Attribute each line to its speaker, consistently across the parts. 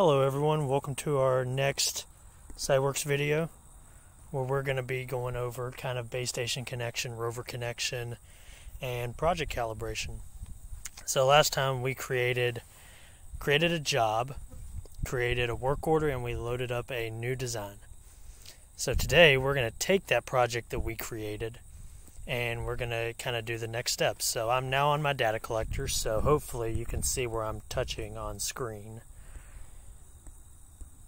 Speaker 1: Hello everyone, welcome to our next SiteWorks video where we're going to be going over kind of base station connection, rover connection, and project calibration. So last time we created created a job, created a work order, and we loaded up a new design. So today we're going to take that project that we created and we're going to kind of do the next steps. So I'm now on my data collector, so hopefully you can see where I'm touching on screen.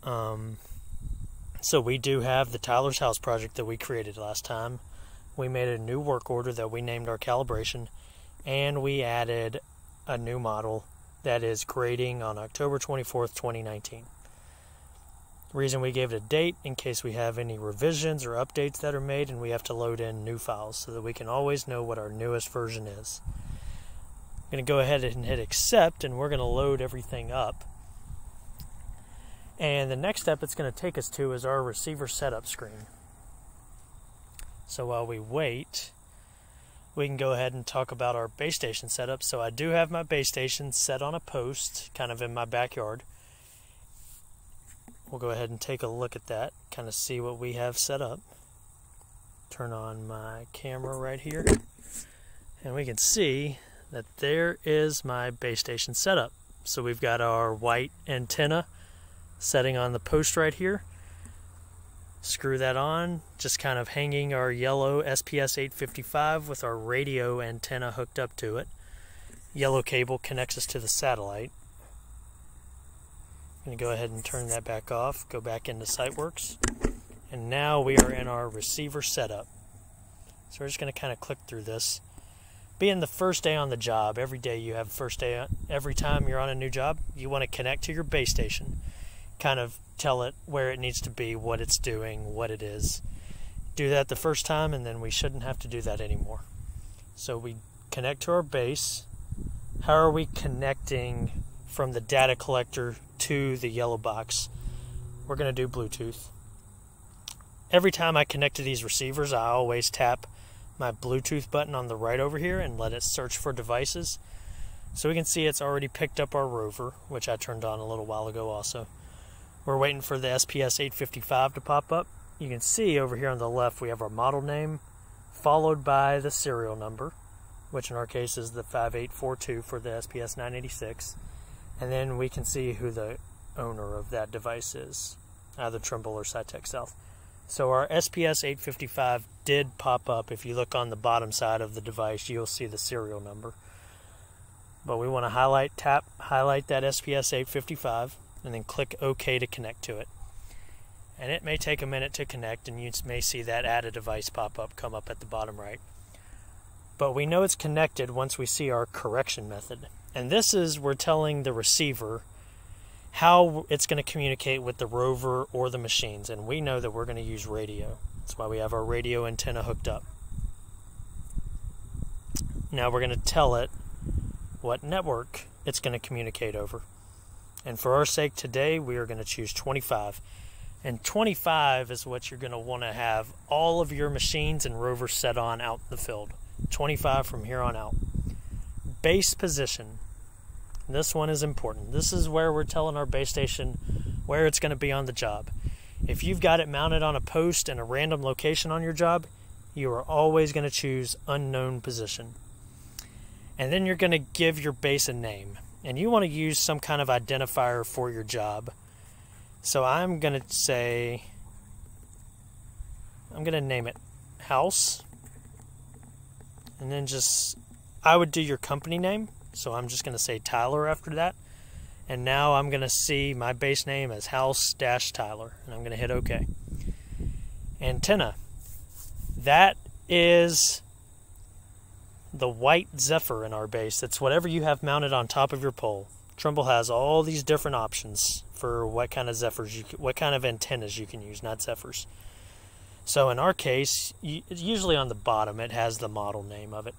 Speaker 1: Um, so we do have the Tyler's House project that we created last time. We made a new work order that we named our calibration, and we added a new model that is grading on October 24th, 2019. reason we gave it a date in case we have any revisions or updates that are made and we have to load in new files so that we can always know what our newest version is. I'm going to go ahead and hit accept and we're going to load everything up. And the next step it's going to take us to is our receiver setup screen. So while we wait, we can go ahead and talk about our base station setup. So I do have my base station set on a post kind of in my backyard. We'll go ahead and take a look at that, kind of see what we have set up. Turn on my camera right here. And we can see that there is my base station setup. So we've got our white antenna setting on the post right here. Screw that on, just kind of hanging our yellow SPS 855 with our radio antenna hooked up to it. Yellow cable connects us to the satellite. I'm going to go ahead and turn that back off, go back into SiteWorks, and now we are in our receiver setup. So we're just going to kind of click through this. Being the first day on the job, every day you have first day, every time you're on a new job, you want to connect to your base station kind of tell it where it needs to be, what it's doing, what it is. Do that the first time, and then we shouldn't have to do that anymore. So we connect to our base. How are we connecting from the data collector to the yellow box? We're going to do Bluetooth. Every time I connect to these receivers, I always tap my Bluetooth button on the right over here and let it search for devices. So we can see it's already picked up our rover, which I turned on a little while ago also. We're waiting for the SPS 855 to pop up. You can see over here on the left we have our model name followed by the serial number, which in our case is the 5842 for the SPS 986. And then we can see who the owner of that device is, either Trimble or Sitech South. So our SPS 855 did pop up. If you look on the bottom side of the device, you'll see the serial number. But we want to highlight, tap, highlight that SPS 855 and then click OK to connect to it. And it may take a minute to connect, and you may see that add a device pop up come up at the bottom right. But we know it's connected once we see our correction method. And this is we're telling the receiver how it's going to communicate with the rover or the machines. And we know that we're going to use radio. That's why we have our radio antenna hooked up. Now we're going to tell it what network it's going to communicate over. And for our sake today, we are going to choose 25. And 25 is what you're going to want to have all of your machines and rovers set on out in the field. 25 from here on out. Base position. This one is important. This is where we're telling our base station where it's going to be on the job. If you've got it mounted on a post in a random location on your job, you are always going to choose unknown position. And then you're going to give your base a name and you want to use some kind of identifier for your job. So I'm going to say, I'm going to name it house. And then just, I would do your company name. So I'm just going to say Tyler after that. And now I'm going to see my base name as house dash Tyler. And I'm going to hit OK. Antenna. That is the white Zephyr in our base. It's whatever you have mounted on top of your pole. Trimble has all these different options for what kind of Zephyrs you what kind of antennas you can use, not Zephyrs. So in our case, usually on the bottom it has the model name of it.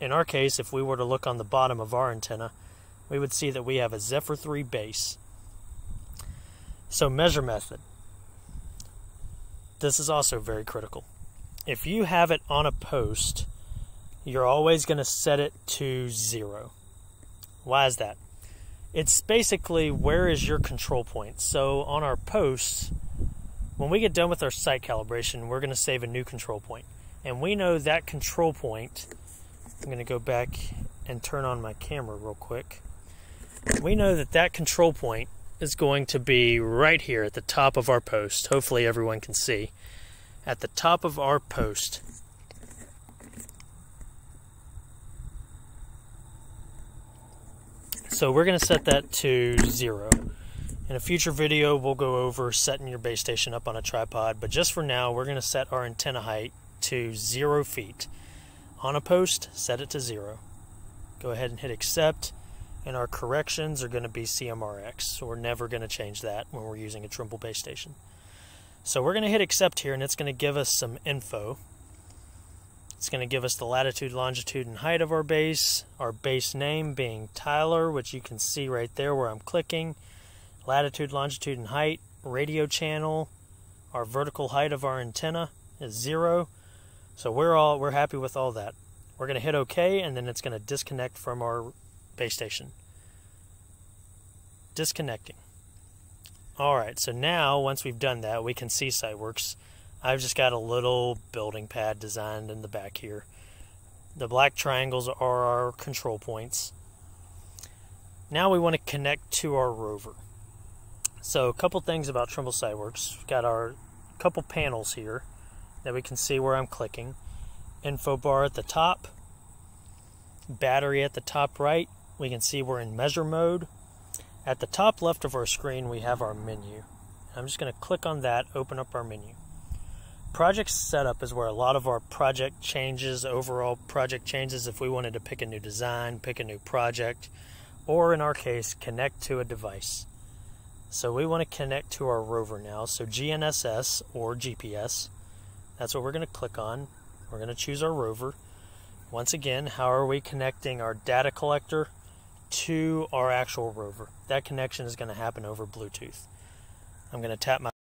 Speaker 1: In our case, if we were to look on the bottom of our antenna, we would see that we have a Zephyr 3 base. So measure method. This is also very critical. If you have it on a post, you're always going to set it to zero. Why is that? it's basically where is your control point. So on our posts, when we get done with our site calibration, we're going to save a new control point. And we know that control point, I'm going to go back and turn on my camera real quick. We know that that control point is going to be right here at the top of our post. Hopefully everyone can see. At the top of our post, So we're going to set that to zero. In a future video, we'll go over setting your base station up on a tripod, but just for now, we're going to set our antenna height to zero feet. On a post, set it to zero. Go ahead and hit accept, and our corrections are going to be CMRX, so we're never going to change that when we're using a Trimble base station. So we're going to hit accept here, and it's going to give us some info. It's going to give us the latitude, longitude, and height of our base, our base name being Tyler, which you can see right there where I'm clicking, latitude, longitude, and height, radio channel, our vertical height of our antenna is zero. So we're all we're happy with all that. We're going to hit OK, and then it's going to disconnect from our base station. Disconnecting. All right, so now once we've done that, we can see SiteWorks. I've just got a little building pad designed in the back here. The black triangles are our control points. Now we want to connect to our rover. So a couple things about Trimble SiteWorks. We've got our couple panels here that we can see where I'm clicking. Info bar at the top, battery at the top right. We can see we're in measure mode. At the top left of our screen, we have our menu. I'm just going to click on that, open up our menu. Project setup is where a lot of our project changes, overall project changes, if we wanted to pick a new design, pick a new project, or in our case, connect to a device. So we want to connect to our rover now. So GNSS or GPS, that's what we're going to click on. We're going to choose our rover. Once again, how are we connecting our data collector to our actual rover? That connection is going to happen over Bluetooth. I'm going to tap my